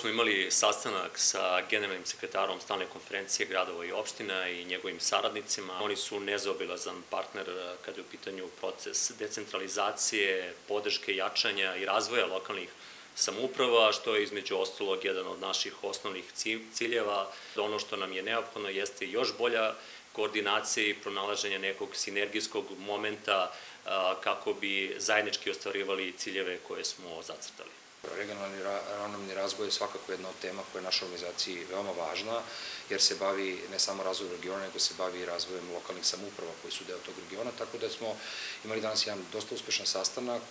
smo imali sastanak sa generalnim sekretarom stalne konferencije gradova i opština i njegovim saradnicima. Oni su nezaobilazan partner eh, kada je u pitanju proces decentralizacije, podrške, jačanja i razvoja lokalnih samouprava, što je između ostalog jedan od naših osnovnih ciljeva. Ono što nam je neophodno jeste još bolja koordinacija i pronalaženje nekog sinergijskog momenta kako bi zajednički ostvarivali ciljeve koje smo zacrtali. Regionalni ravnomni razvoj je svakako jedna od tema koja je našoj organizaciji veoma važna, jer se bavi ne samo razvojem regiona, nego se bavi i razvojem lokalnih samouprava koji su deo tog regiona, tako da smo imali danas jedan dosta uspešan sastanak.